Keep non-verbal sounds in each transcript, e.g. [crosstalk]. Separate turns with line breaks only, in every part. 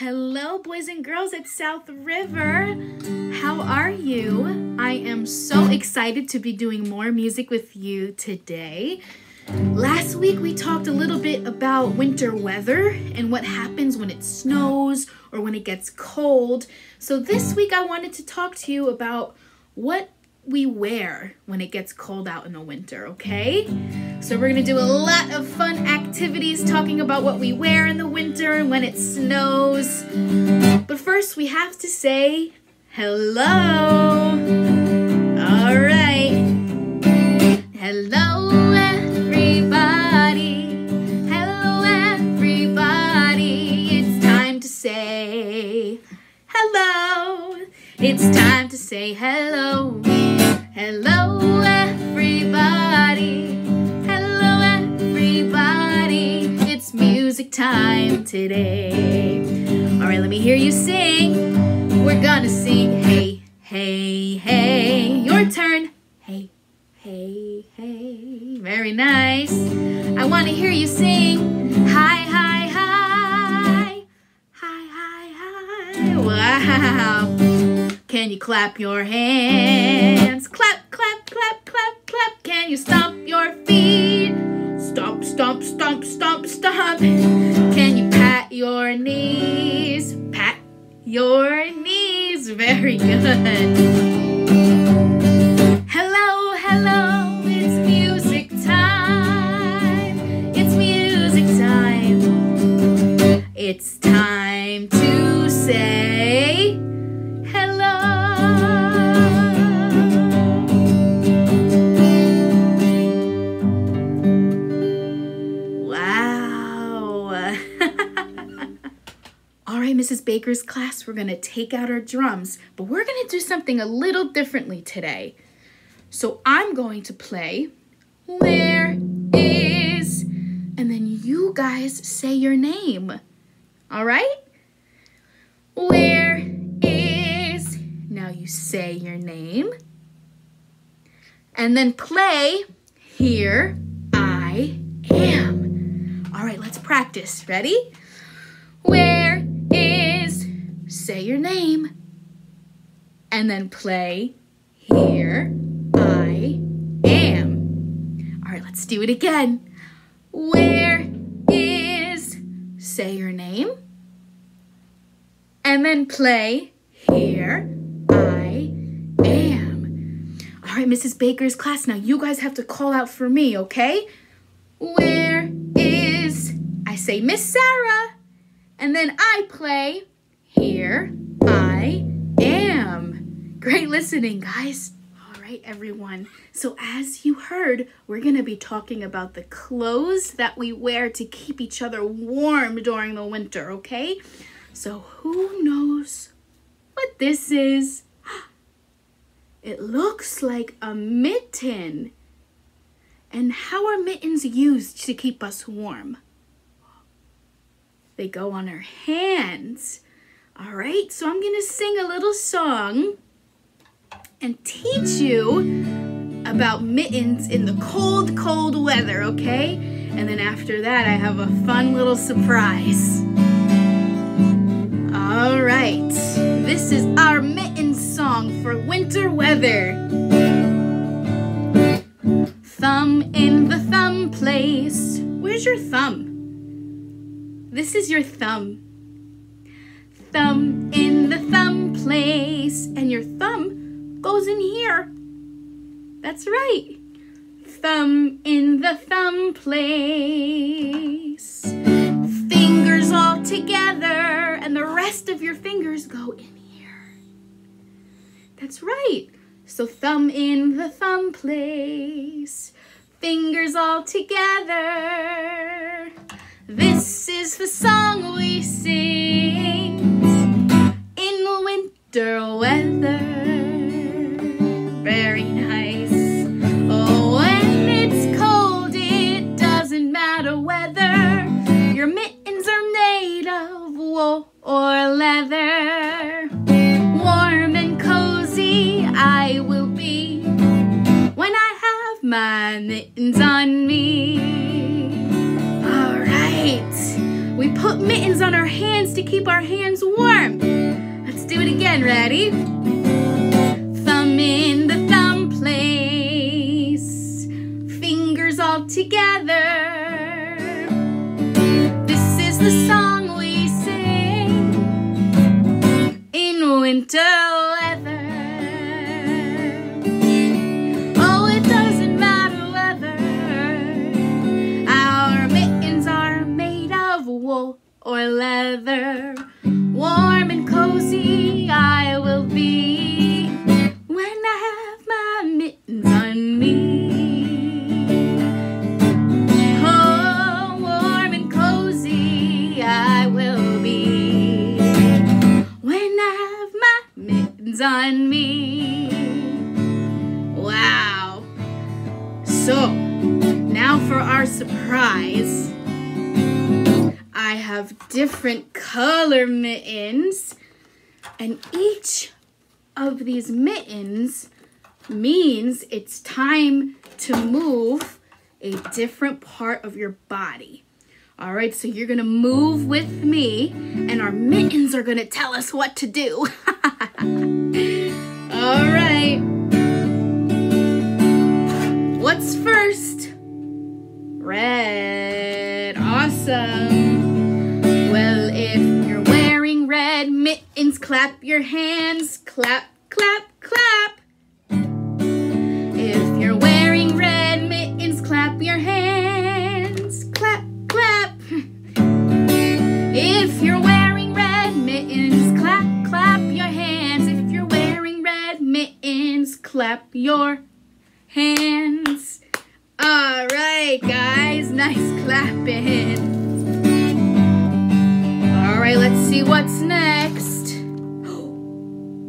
Hello, boys and girls at South River. How are you? I am so excited to be doing more music with you today. Last week we talked a little bit about winter weather and what happens when it snows or when it gets cold. So this week I wanted to talk to you about what we wear when it gets cold out in the winter, okay? So we're gonna do a lot of fun activities talking about what we wear in the winter and when it snows. But first we have to say hello. All right. Hello everybody. Hello everybody. It's time to say hello. It's time to say hello. Hello, time today. All right, let me hear you sing. We're gonna sing hey, hey, hey. Your turn. Hey, hey, hey. Very nice. I want to hear you sing. Hi, hi, hi. Hi, hi, hi. Wow. Can you clap your hands? Clap, clap, clap, clap, clap. Can you stomp your feet? Stomp, stomp, stomp, stomp, stomp. Can you pat your knees? Pat your knees. Very good. Hello, hello, It's music time. It's music time. it's Class, we're to take out our drums, but we're to do something a little differently today. So I'm going to play Where is, and then you guys say your name. All right? Where is, now you say your name. And then play Here I Am. All right, let's practice. Ready? Where say your name. And then play Here I Am. All right, let's do it again. Where is, say your name. And then play Here I Am. All right, Mrs. Baker's class, now you guys have to call out for me, okay? Where is, I say Miss Sarah. And then I play Here I Am. Great listening, guys. All right, everyone. So, as you heard, we're going to be talking about the clothes that we wear to keep each other warm during the winter, okay? So, who knows what this is? [gasps] It looks like a mitten. And how are mittens used to keep us warm? They go on our hands. All right, so I'm to sing a little song and teach you about mittens in the cold, cold weather, okay? And then after that, I have a fun little surprise. All right, this is our mitten song for winter weather. Thumb in the thumb place. Where's your thumb? This is your thumb. Thumb in the thumb place. And your thumb goes in here. That's right. Thumb in the thumb place. Fingers all together. And the rest of your fingers go in here. That's right. So thumb in the thumb place, fingers all together. This is the song we sing in winter weather. Very nice. Oh, when it's cold, it doesn't matter whether your mittens are made of wool or leather. Warm and cozy I will be when I have my mittens on me. All right. We put mittens on our hands to keep our hands warm. Again. Ready? Thumb in the thumb place. Fingers all together. This is the song we sing in winter on me. Wow. So, now for our surprise. I have different color mittens, and each of these mittens means it's time to move a different part of your body. All right, so you're gonna move with me, and our mittens are gonna tell us what to do. [laughs] All right. What's first? Red. Awesome. Well, if you're wearing red mittens, clap your hands. Clap, clap, clap. Clap your hands. All right, guys, nice clapping. All right, let's see what's next.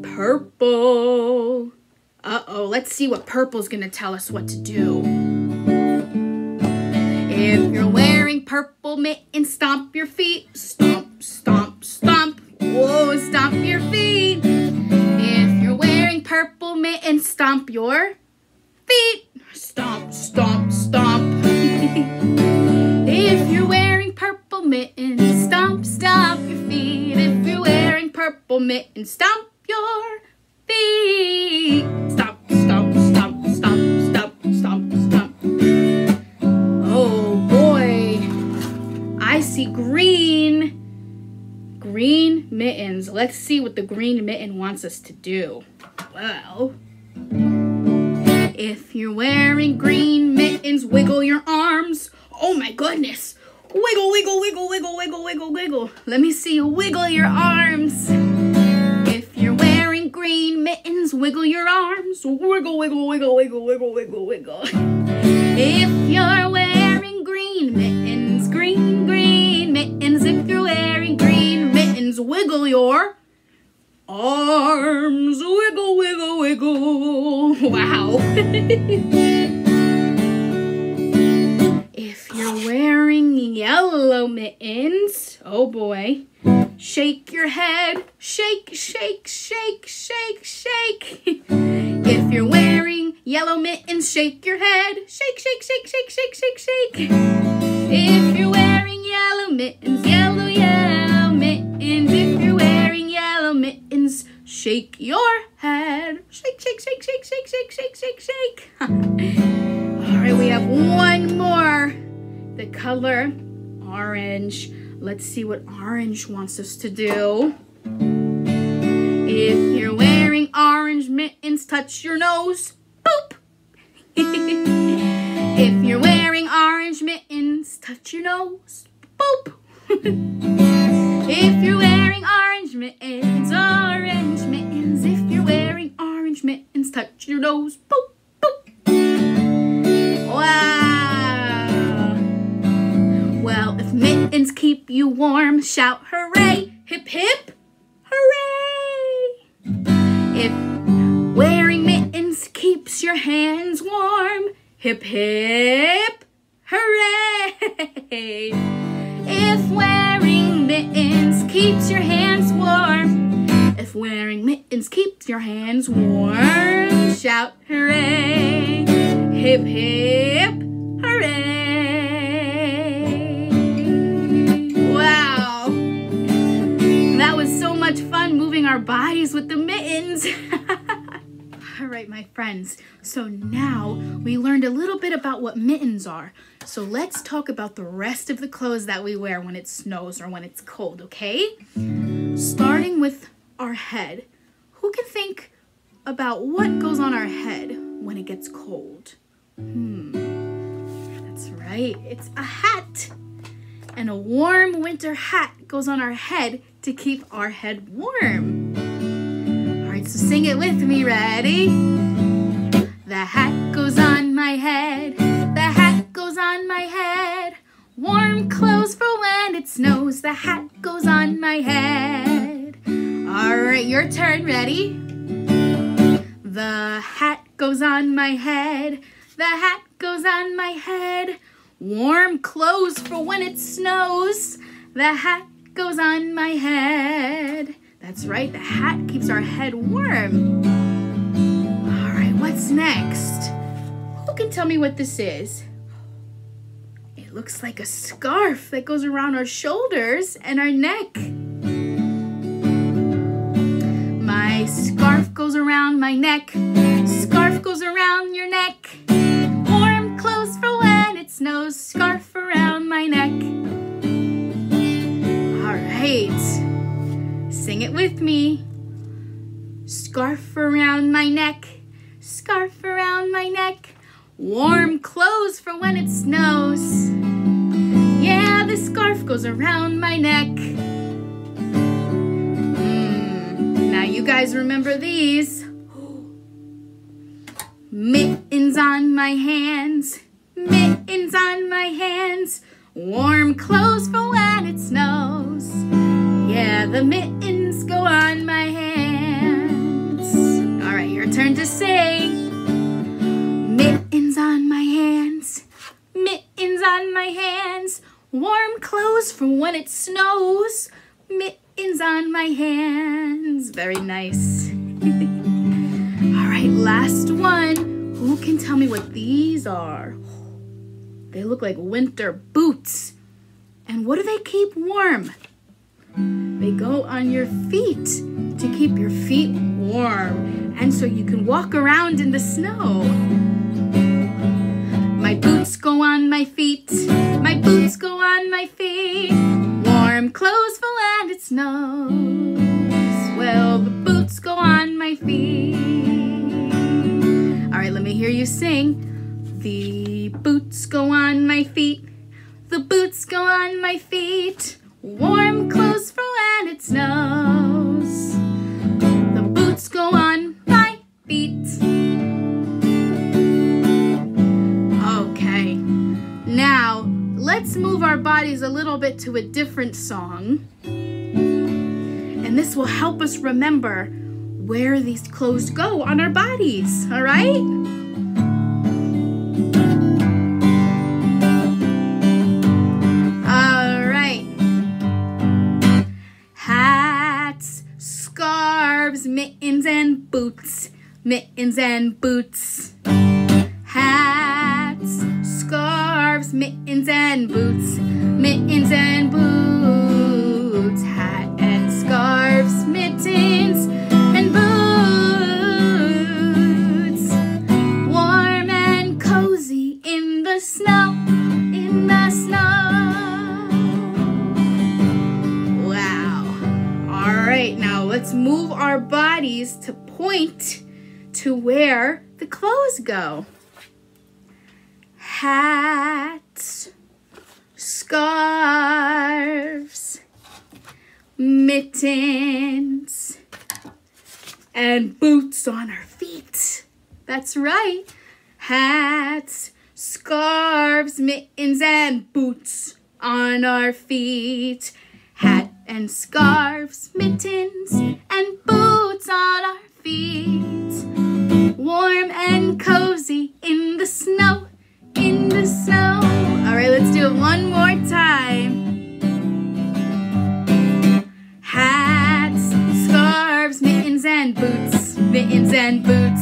[gasps] Purple. Uh oh, let's see what purple's gonna tell us what to do. If you're wearing purple mittens, stomp your feet. Stomp, stomp, stomp. Whoa, stomp your feet. If you're wearing purple mittens, stomp your feet. Stomp, stomp, stomp. [laughs] if you're wearing purple mittens, stomp, stomp your feet. If you're wearing purple mittens, stomp what the green mitten wants us to do. Well, if you're wearing green mittens, wiggle your arms. Oh my goodness. Wiggle, wiggle, wiggle, wiggle, wiggle, wiggle, wiggle. Let me see you wiggle your arms. If you're wearing green mittens, wiggle your arms. Wiggle, wiggle, wiggle, wiggle, wiggle, wiggle, wiggle. If you're wearing green mittens, green, green mittens, if you're wearing green mittens, wiggle your arms. Wiggle, wiggle, wiggle. [laughs] Wow. if you're wearing yellow mittens, oh boy, shake your head. Shake, shake, shake, shake, shake. [laughs] if you're wearing yellow mittens, shake your head. Shake, shake, shake, shake, shake, shake, shake. If you're wearing yellow mittens, yellow, yellow shake your head. Shake, shake, shake, shake, shake, shake, shake, shake, shake. [laughs] All right, we have one more. The color orange. Let's see what orange wants us to do. If you're wearing orange mittens, touch your nose. Boop. [laughs] if you're wearing orange mittens, touch your nose. Boop. [laughs] if you're wearing orange mittens, orange mittens. If you're wearing orange mittens, touch your nose. Boop, boop. Wow. Well, if mittens keep you warm, shout hooray. Hip, hip, hooray. If wearing mittens keeps your hands warm, hip, hip, hooray. [laughs] If wearing mittens keeps your hands warm. If wearing mittens keeps your hands warm, shout hooray, hip hip hooray. Wow, that was so much fun moving our bodies with the mittens. [laughs] All right, my friends, so now we learned a little bit about what mittens are. So let's talk about the rest of the clothes that we wear when it snows or when it's cold, okay? Starting with our head. Who can think about what goes on our head when it gets cold? Hmm. That's right. It's a hat. And a warm winter hat goes on our head to keep our head warm. All right, so sing it with me. Ready? The hat goes on my head. The hat goes on my head. Warm clothes for when it snows. The hat goes on my head. All right, your turn. Ready? The hat goes on my head. The hat goes on my head. Warm clothes for when it snows. The hat goes on my head. That's right, the hat keeps our head warm. Next? Who can tell me what this is? It looks like a scarf that goes around our shoulders and our neck. My scarf goes around my neck. Scarf goes around your neck. Warm clothes for when it snows. Scarf around my neck. All right. Sing it with me. Scarf around my neck. Scarf around my neck. Warm clothes for when it snows. Yeah, the scarf goes around my neck. Mm, Now you guys remember these. [gasps] Mittens on my hands. Mittens on my hands. Warm clothes for when it snows. Yeah, the mittens go on my hands. All right, your turn to. Mittens on my hands. Mittens on my hands. Warm clothes for when it snows. Mittens on my hands. Very nice. [laughs] All right, last one. Who can tell me what these are? They look like winter boots. And what do they keep warm? They go on your feet to keep your feet warm and so you can walk around in the snow. My boots go on my feet. My boots go on my feet. Warm clothes for when it snows. Well, the boots go on my feet. All right, let me hear you sing. The boots go on my feet. The boots go on my feet. Warm clothes for when it snows. The boots go on my feet. Let's move our bodies a little bit to a different song. And this will help us remember where these clothes go on our bodies, all right? All right. Hats, scarves, mittens, and boots. Mittens and boots. Mittens, and boots. Mittens and boots. Hat and scarves, mittens, and boots. Warm and cozy in the snow. In the snow. Wow. All right, now let's move our bodies to point to where the clothes go. Hats, scarves, mittens, and boots on our feet. That's right. Hats, scarves, mittens, and boots on our feet. Hat and scarves, mittens, and boots on our feet. Warm and cozy in the snow, in the snow. All right, let's do it one more time. Hats, scarves, mittens, and boots, mittens and boots.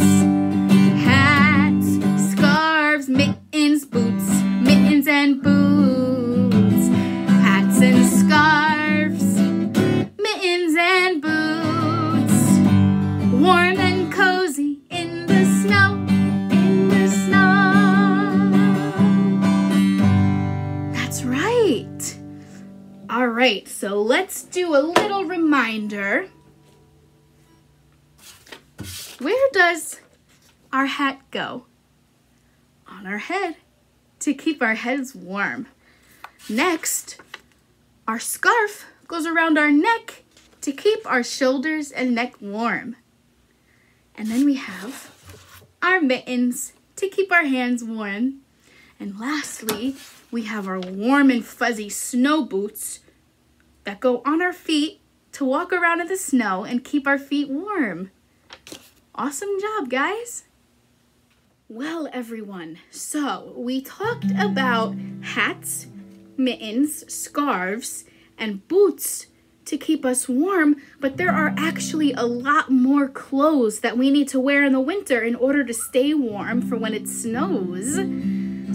Our hat go? On our head to keep our heads warm. Next, our scarf goes around our neck to keep our shoulders and neck warm. And then we have our mittens to keep our hands warm. And lastly, we have our warm and fuzzy snow boots that go on our feet to walk around in the snow and keep our feet warm. Awesome job, guys! Well, everyone, so we talked about hats, mittens, scarves, and boots to keep us warm, but there are actually a lot more clothes that we need to wear in the winter in order to stay warm for when it snows.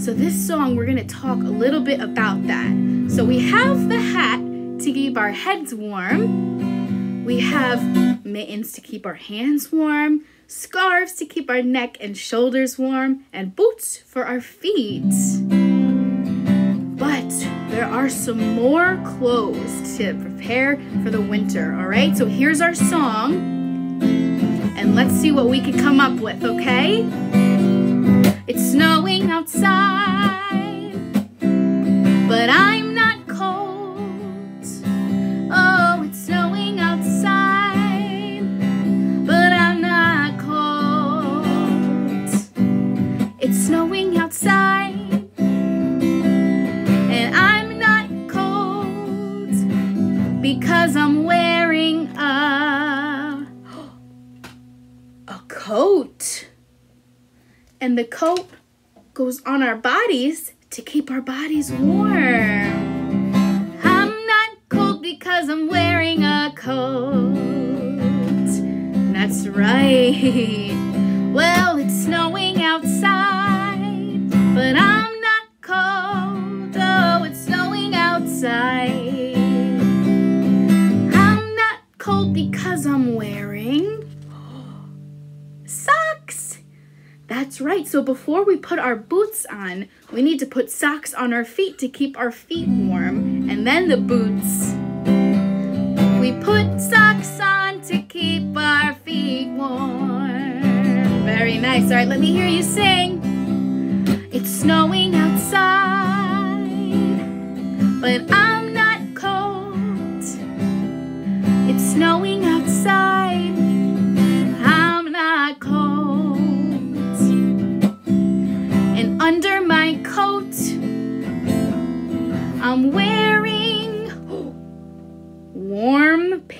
So this song, we're gonna talk a little bit about that. So we have the hat to keep our heads warm. We have mittens to keep our hands warm, scarves to keep our neck and shoulders warm, and boots for our feet. But there are some more clothes to prepare for the winter, all right? So here's our song, and let's see what we can come up with, okay? It's snowing outside, but I'm The coat goes on our bodies to keep our bodies warm. I'm not cold because I'm wearing a coat. That's right. [laughs] Well, So before we put our boots on, we need to put socks on our feet to keep our feet warm, and then the boots. We put socks on to keep our feet warm. Very nice. All right, let me hear you sing. It's snowing outside, but I'm not cold. It's snowing outside.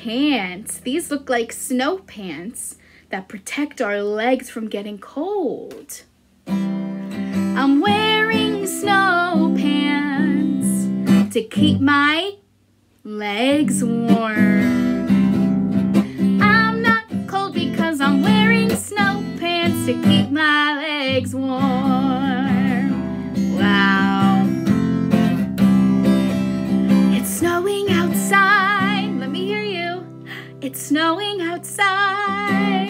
Pants. These look like snow pants that protect our legs from getting cold. I'm wearing snow pants to keep my legs warm. I'm not cold because I'm wearing snow pants to keep my legs warm. It's snowing outside.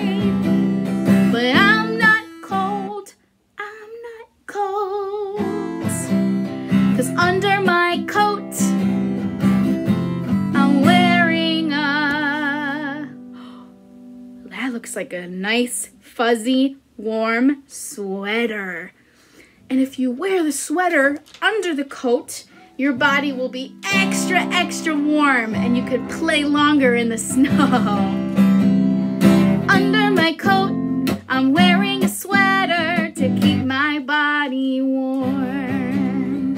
But I'm not cold. I'm not cold. Cause under my coat, I'm wearing a. That looks like a nice, fuzzy, warm sweater. And if you wear the sweater under the coat, your body will be extra, extra warm and you could play longer in the [laughs] snow. Under my coat, I'm wearing a sweater to keep my body warm.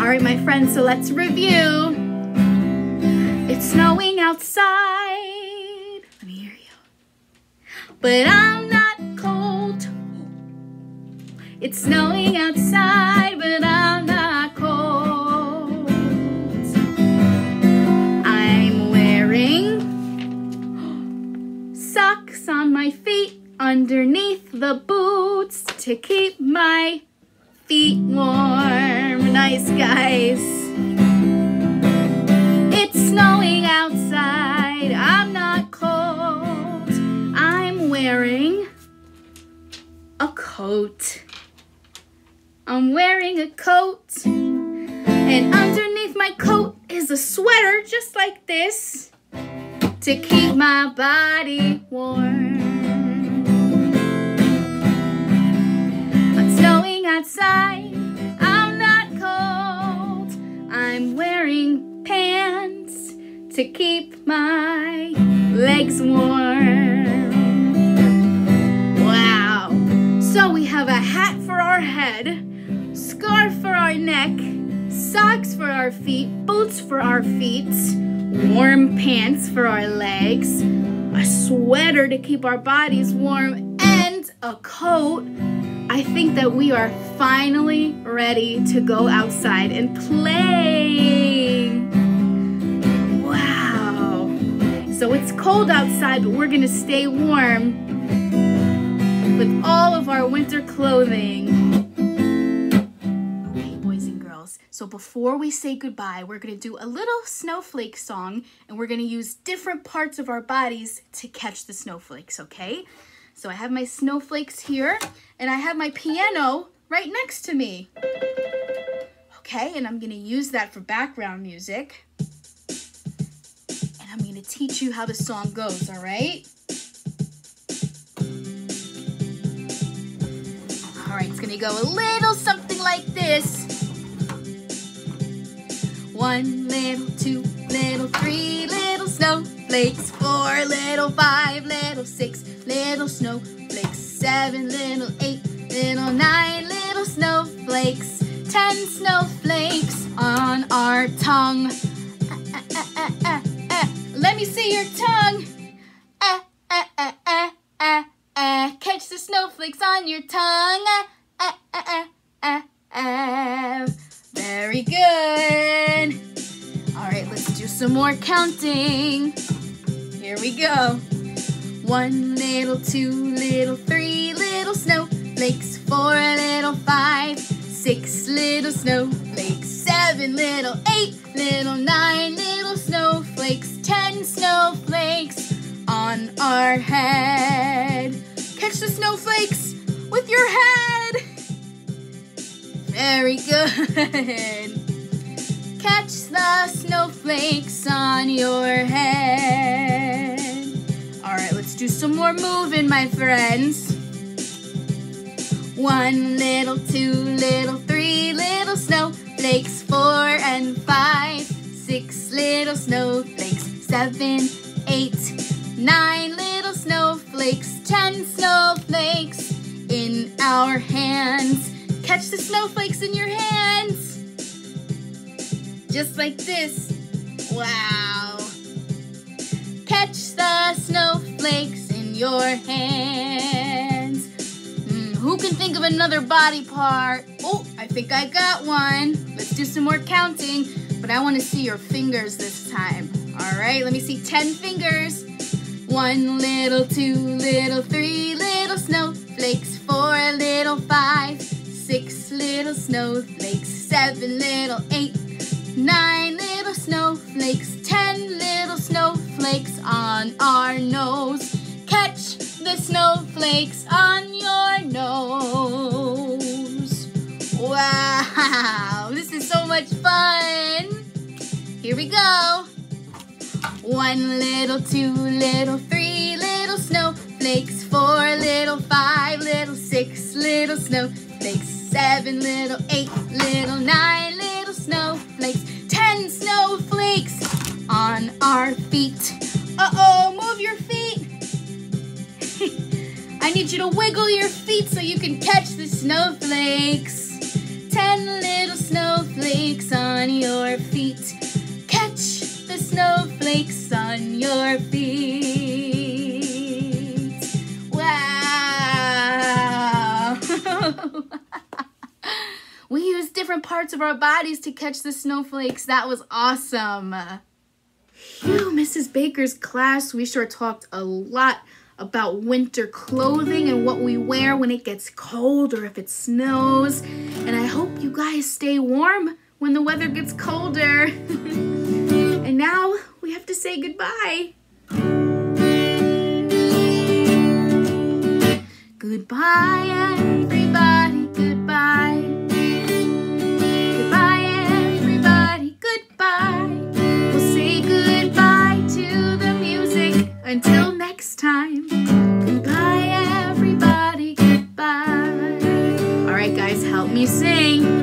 All right, my friends, so let's review. It's snowing outside. Let me hear you. But I'm. It's snowing outside, but I'm not cold. I'm wearing [gasps] socks on my feet underneath the boots to keep my feet warm. Nice, guys. It's snowing outside. I'm not cold. I'm wearing a coat. I'm wearing a coat. And underneath my coat is a sweater just like this to keep my body warm. It's snowing outside, I'm not cold. I'm wearing pants to keep my legs warm. Neck, socks for our feet, boots for our feet, warm pants for our legs, a sweater to keep our bodies warm, and a coat. I think that we are finally ready to go outside and play. Wow. So it's cold outside, but we're gonna stay warm with all of our winter clothing. So before we say goodbye, we're to do a little snowflake song and we're to use different parts of our bodies to catch the snowflakes, okay? So I have my snowflakes here and I have my piano right next to me. Okay, and I'm to use that for background music. And I'm to teach you how the song goes, all right? All right, it's to go a little something like this. One little, two little, three little snowflakes. Four little, five little, six little snowflakes. Seven little, eight little, nine little snowflakes. Ten snowflakes on our tongue. Let me see your tongue. Catch the snowflakes on your tongue. Very good. Right, some more counting. Here we go. One little, two little, three little snowflakes, four little, five, six little snowflakes, seven little, eight little, nine little snowflakes, ten snowflakes on our head. Catch the snowflakes with your head. Very good. [laughs] Catch the snowflakes on your head. All right, let's do some more moving, my friends. One little, two little, three little snowflakes, four and five, six little snowflakes, seven, eight, nine little snowflakes, ten snowflakes in our hands. Catch the snowflakes in your hands. Just like this. Wow. Catch the snowflakes in your hands. Mm, who can think of another body part? Oh, I think I got one. Let's do some more counting, but I want to see your fingers this time. All right, let me see 10 fingers. One little, two little, three little snowflakes, four little, five, six little snowflakes, seven little, eight, nine little snowflakes, ten little snowflakes on our nose. Catch the snowflakes on your nose. Wow, this is so much fun. Here we go. One little, two little, three little snowflakes, four little, five little, six little snowflakes, seven little, eight little, nine little snowflakes, on our feet. Uh-oh, move your feet. [laughs] I need you to wiggle your feet so you can catch the snowflakes. Ten little snowflakes on your feet. Catch the snowflakes on your feet. We used different parts of our bodies to catch the snowflakes. That was awesome. Phew, Mrs. Baker's class, we sure talked a lot about winter clothing and what we wear when it gets cold or if it snows. And I hope you guys stay warm when the weather gets colder. [laughs] and now we have to say goodbye. Goodbye, time. Goodbye, everybody, goodbye. All right, guys, help me sing.